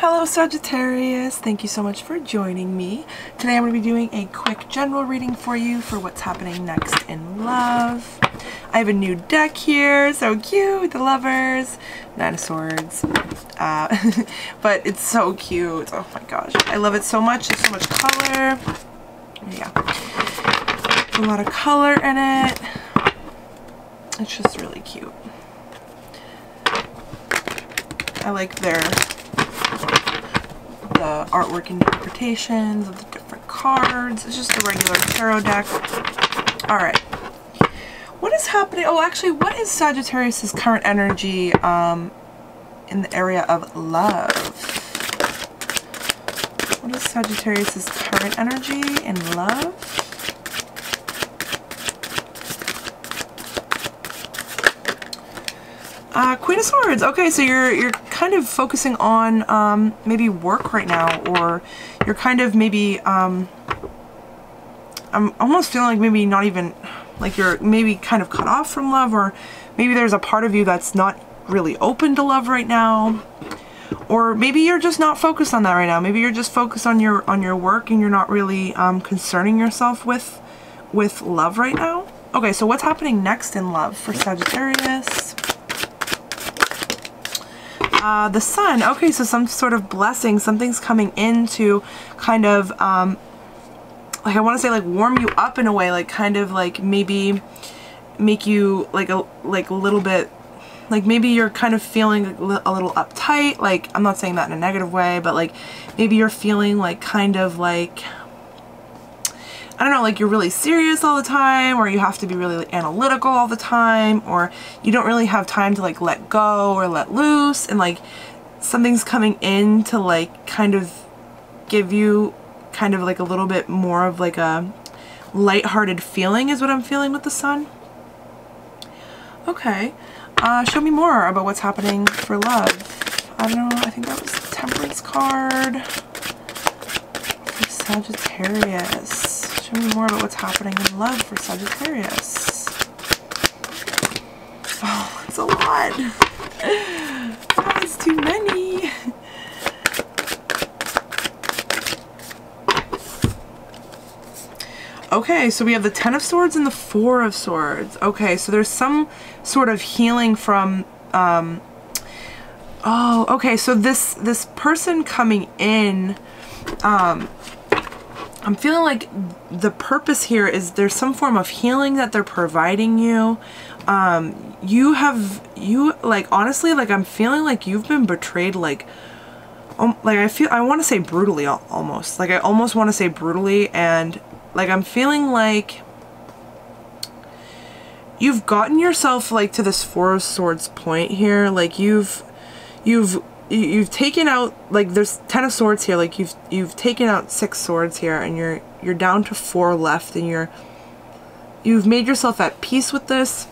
Hello Sagittarius, thank you so much for joining me. Today I'm going to be doing a quick general reading for you for what's happening next in love. I have a new deck here, so cute, the lovers, nine of swords, uh, but it's so cute, oh my gosh, I love it so much, there's so much color, yeah, a lot of color in it, it's just really cute. I like their the artwork interpretations of the different cards. It's just a regular tarot deck. Alright. What is happening? Oh, actually, what is Sagittarius's current energy um, in the area of love? What is Sagittarius's current energy in love? Uh, Queen of Swords. Okay, so you're you're kind of focusing on um, maybe work right now, or you're kind of maybe um, I'm almost feeling like maybe not even like you're maybe kind of cut off from love, or maybe there's a part of you that's not really open to love right now, or maybe you're just not focused on that right now. Maybe you're just focused on your on your work and you're not really um, concerning yourself with with love right now. Okay, so what's happening next in love for Sagittarius? Uh, the sun. Okay, so some sort of blessing. Something's coming in to kind of, um, like I want to say like warm you up in a way, like kind of like maybe make you like a, like a little bit, like maybe you're kind of feeling a little uptight. Like, I'm not saying that in a negative way, but like maybe you're feeling like kind of like, I don't know, like you're really serious all the time or you have to be really like, analytical all the time or you don't really have time to like let go or let loose and like something's coming in to like kind of give you kind of like a little bit more of like a light-hearted feeling is what I'm feeling with the sun. Okay. Uh, show me more about what's happening for love. I don't know, I think that was the Temperance card. Sagittarius. Show me more about what's happening in love for Sagittarius. Oh, it's a lot. That's too many. Okay, so we have the Ten of Swords and the Four of Swords. Okay, so there's some sort of healing from, um, oh, okay, so this, this person coming in, um, I'm feeling like the purpose here is there's some form of healing that they're providing you. Um, you have, you, like, honestly, like, I'm feeling like you've been betrayed, like, um, like, I feel, I want to say brutally almost. Like, I almost want to say brutally, and, like, I'm feeling like you've gotten yourself, like, to this Four of Swords point here. Like, you've, you've you've taken out like there's ten of swords here like you've you've taken out six swords here and you're you're down to four left and you're you've made yourself at peace with this.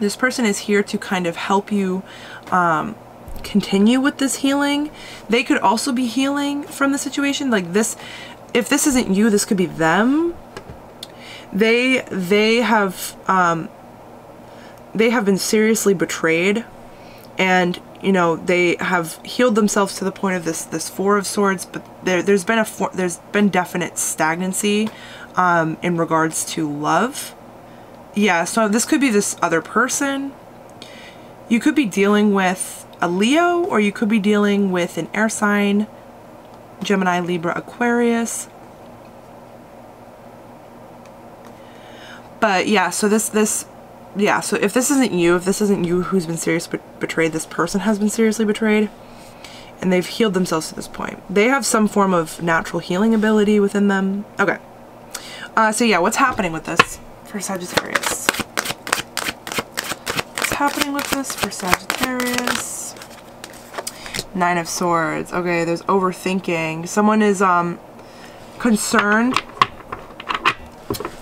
This person is here to kind of help you um, continue with this healing. They could also be healing from the situation like this if this isn't you this could be them. They they have um, they have been seriously betrayed and you know they have healed themselves to the point of this this four of swords but there there's been a four, there's been definite stagnancy um, in regards to love. Yeah so this could be this other person. You could be dealing with a Leo or you could be dealing with an air sign Gemini Libra Aquarius. But yeah so this this yeah, so if this isn't you, if this isn't you who's been seriously betrayed, this person has been seriously betrayed, and they've healed themselves to this point. They have some form of natural healing ability within them. Okay. Uh, so yeah, what's happening with this for Sagittarius? What's happening with this for Sagittarius? Nine of Swords. Okay, there's overthinking. Someone is um concerned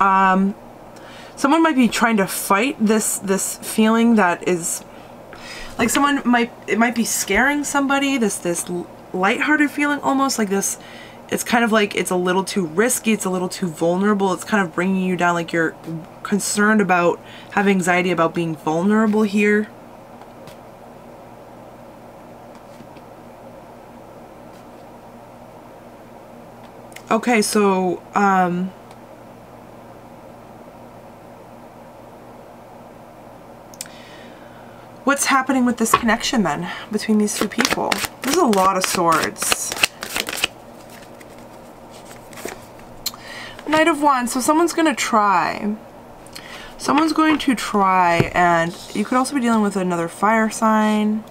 um someone might be trying to fight this this feeling that is like someone might it might be scaring somebody this this lighthearted feeling almost like this it's kind of like it's a little too risky it's a little too vulnerable it's kind of bringing you down like you're concerned about have anxiety about being vulnerable here. Okay so um What's happening with this connection then between these two people? There's a lot of swords. Knight of Wands. So someone's going to try. Someone's going to try and you could also be dealing with another fire sign.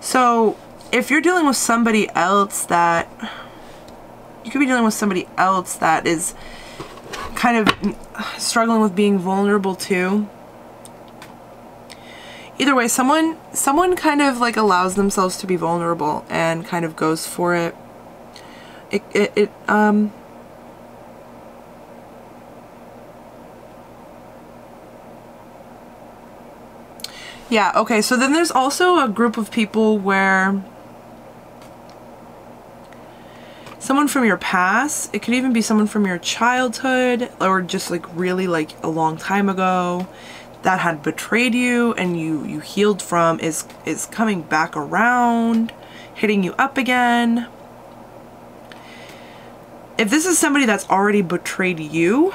So if you're dealing with somebody else that you could be dealing with somebody else that is kind of struggling with being vulnerable too either way, someone someone kind of like allows themselves to be vulnerable and kind of goes for it. It it, it um Yeah, okay, so then there's also a group of people where someone from your past, it could even be someone from your childhood or just like really like a long time ago that had betrayed you and you you healed from is is coming back around hitting you up again. If this is somebody that's already betrayed you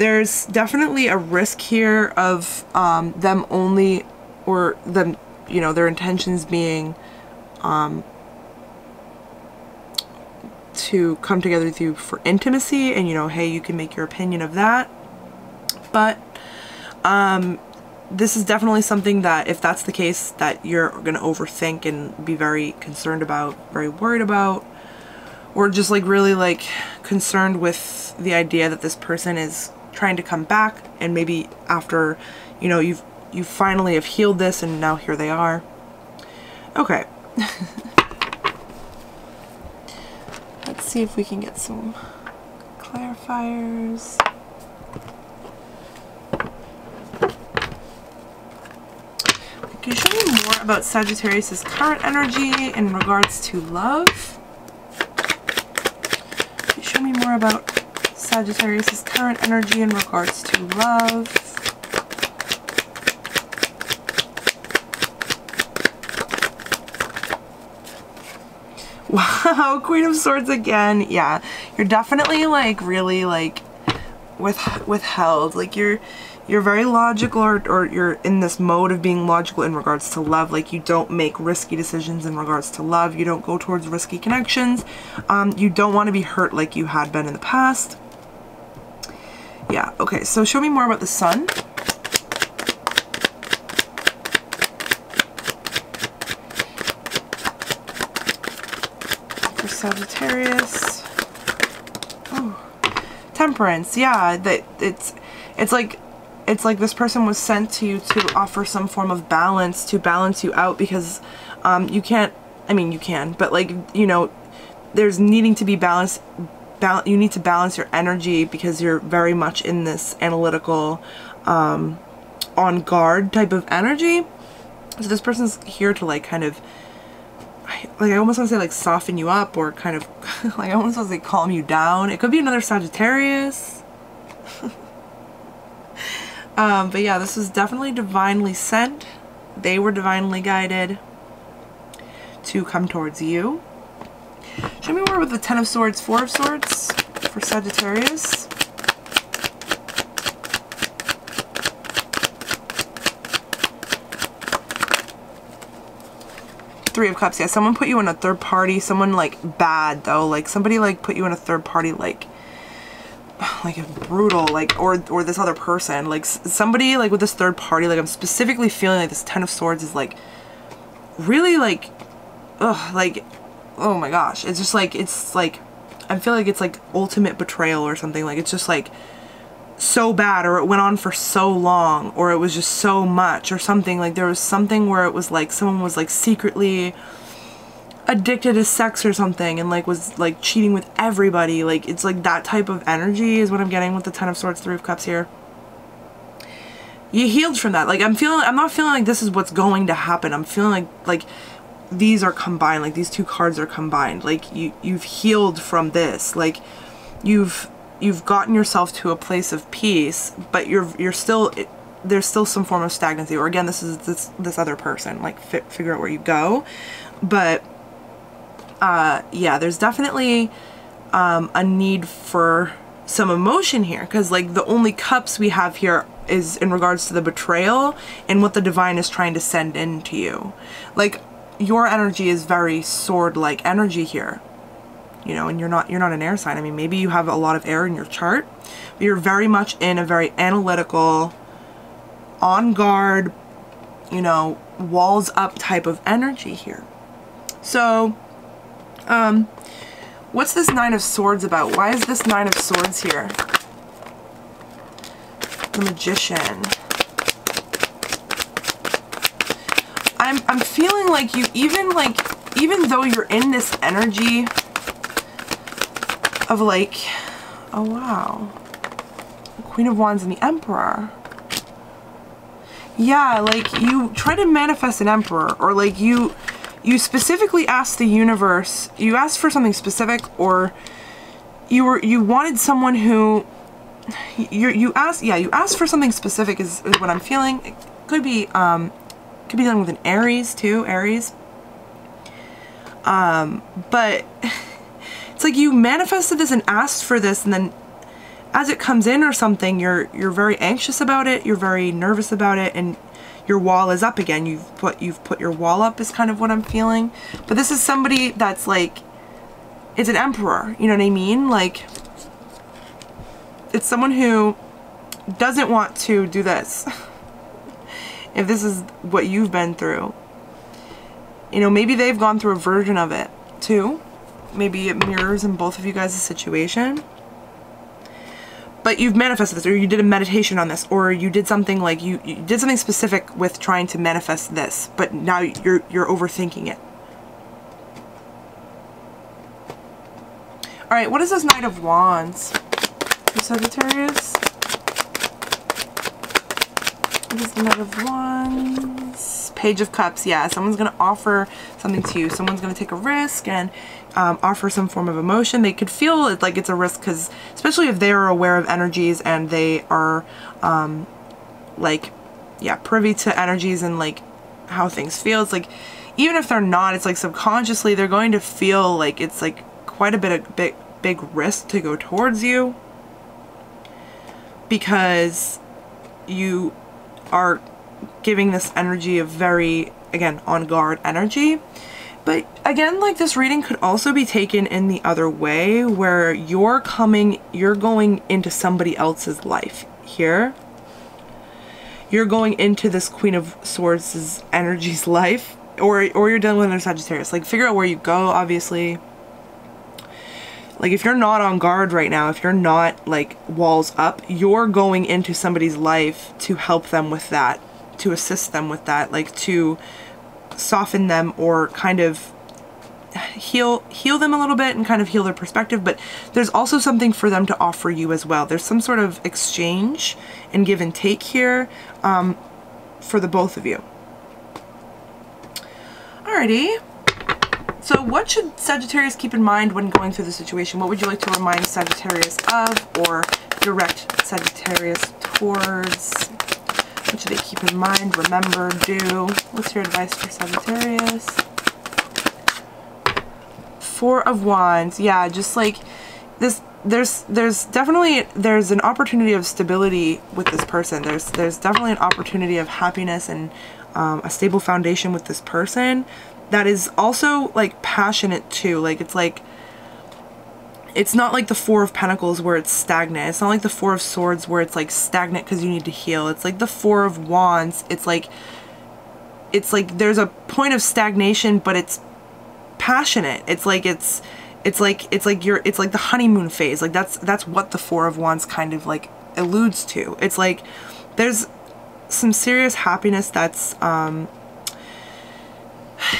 there's definitely a risk here of um, them only or them you know their intentions being um, to come together with you for intimacy and you know hey you can make your opinion of that but um, this is definitely something that if that's the case that you're going to overthink and be very concerned about, very worried about, or just like really like concerned with the idea that this person is trying to come back and maybe after, you know, you've you finally have healed this and now here they are. Okay. Let's see if we can get some clarifiers. You show me more about Sagittarius' current energy in regards to love? Can you show me more about Sagittarius' current energy in regards to love? Wow, Queen of Swords again. Yeah, you're definitely like really like with withheld. Like you're you're very logical or, or you're in this mode of being logical in regards to love. Like you don't make risky decisions in regards to love. You don't go towards risky connections. Um, you don't want to be hurt like you had been in the past. Yeah, okay, so show me more about the sun. For Sagittarius. Oh. Temperance, yeah, that it's it's like it's like this person was sent to you to offer some form of balance to balance you out because um, you can't I mean you can but like you know there's needing to be balance bal you need to balance your energy because you're very much in this analytical um, on guard type of energy. So this person's here to like kind of like I almost want to say like soften you up or kind of like I almost want to say calm you down. It could be another Sagittarius um, but yeah, this was definitely divinely sent. They were divinely guided to come towards you. Show me more with the Ten of Swords, Four of Swords for Sagittarius. Three of Cups. Yeah, someone put you in a third party. Someone like bad though. Like somebody like put you in a third party like like brutal like or or this other person like somebody like with this third party like I'm specifically feeling like this ten of swords is like really like ugh like oh my gosh. It's just like it's like I feel like it's like ultimate betrayal or something. Like it's just like so bad or it went on for so long or it was just so much or something. Like there was something where it was like someone was like secretly addicted to sex or something and like was like cheating with everybody like it's like that type of energy is what I'm getting with the ten of swords three of cups here. You healed from that. Like I'm feeling I'm not feeling like this is what's going to happen. I'm feeling like like these are combined like these two cards are combined. Like you you've healed from this. Like you've you've gotten yourself to a place of peace but you're you're still there's still some form of stagnancy or again this is this this other person. Like fi figure out where you go. But uh, yeah, there's definitely um, a need for some emotion here because like the only cups we have here is in regards to the betrayal and what the divine is trying to send into you. Like your energy is very sword-like energy here. You know, and you're not you're not an air sign. I mean, maybe you have a lot of air in your chart, but you're very much in a very analytical, on guard, you know, walls up type of energy here. So, um, what's this Nine of Swords about? Why is this Nine of Swords here? The Magician. I'm, I'm feeling like you even like, even though you're in this energy of like, oh wow, Queen of Wands and the Emperor yeah, like you try to manifest an emperor or like you you specifically asked the universe, you asked for something specific or you were you wanted someone who you you asked yeah, you asked for something specific is, is what I'm feeling. It could be um could be dealing with an Aries too, Aries. Um but it's like you manifested this and asked for this and then as it comes in or something, you're you're very anxious about it, you're very nervous about it, and your wall is up again. You've put you've put your wall up is kind of what I'm feeling. But this is somebody that's like it's an emperor, you know what I mean? Like it's someone who doesn't want to do this. if this is what you've been through. You know, maybe they've gone through a version of it too. Maybe it mirrors in both of you guys' situation but you've manifested this or you did a meditation on this or you did something like you, you did something specific with trying to manifest this but now you're you're overthinking it. All right what is this knight of wands? For sagittarius what is of wands page of cups yeah someone's gonna offer something to you someone's gonna take a risk and um, offer some form of emotion. They could feel it like it's a risk because especially if they are aware of energies and they are um, like, yeah, privy to energies and like how things feel. It's like, even if they're not, it's like subconsciously they're going to feel like it's like quite a bit of big, big risk to go towards you because you are giving this energy of very, again, on guard energy. But again, like this reading could also be taken in the other way where you're coming, you're going into somebody else's life here. You're going into this Queen of Swords' energy's life or, or you're dealing with another Sagittarius. Like figure out where you go, obviously. Like if you're not on guard right now, if you're not like walls up, you're going into somebody's life to help them with that, to assist them with that, like to soften them or kind of heal heal them a little bit and kind of heal their perspective. But there's also something for them to offer you as well. There's some sort of exchange and give and take here um, for the both of you. Alrighty so what should Sagittarius keep in mind when going through the situation what would you like to remind Sagittarius of or direct Sagittarius towards what should they keep in mind, remember, do? What's your advice for Sagittarius? Four of Wands. Yeah, just like this there's there's definitely there's an opportunity of stability with this person. There's there's definitely an opportunity of happiness and um, a stable foundation with this person that is also like passionate too. Like it's like it's not like the Four of Pentacles where it's stagnant. It's not like the Four of Swords where it's like stagnant because you need to heal. It's like the Four of Wands. It's like, it's like there's a point of stagnation, but it's passionate. It's like it's, it's like, it's like you're, it's like the honeymoon phase. Like that's, that's what the Four of Wands kind of like alludes to. It's like there's some serious happiness that's, um,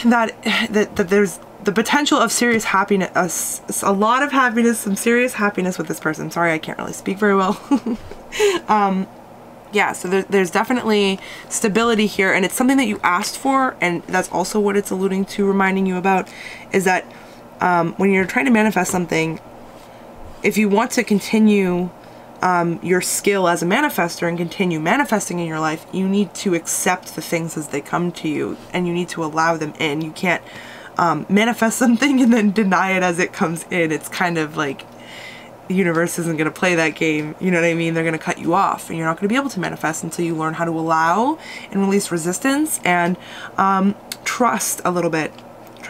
that, that, that there's the potential of serious happiness, a, a, lot of happiness, some serious happiness with this person. Sorry, I can't really speak very well. um, yeah, so there, there's definitely stability here, and it's something that you asked for, and that's also what it's alluding to, reminding you about, is that um, when you're trying to manifest something, if you want to continue um, your skill as a manifester and continue manifesting in your life, you need to accept the things as they come to you, and you need to allow them in. You can't um, manifest something and then deny it as it comes in. It's kind of like the universe isn't going to play that game. You know what I mean? They're going to cut you off and you're not going to be able to manifest until you learn how to allow and release resistance and um, trust a little bit.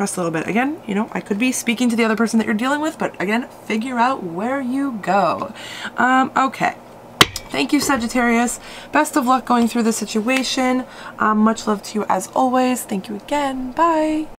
Trust a little bit. Again, you know, I could be speaking to the other person that you're dealing with, but again, figure out where you go. Um, okay. Thank you, Sagittarius. Best of luck going through the situation. Um, much love to you as always. Thank you again. Bye.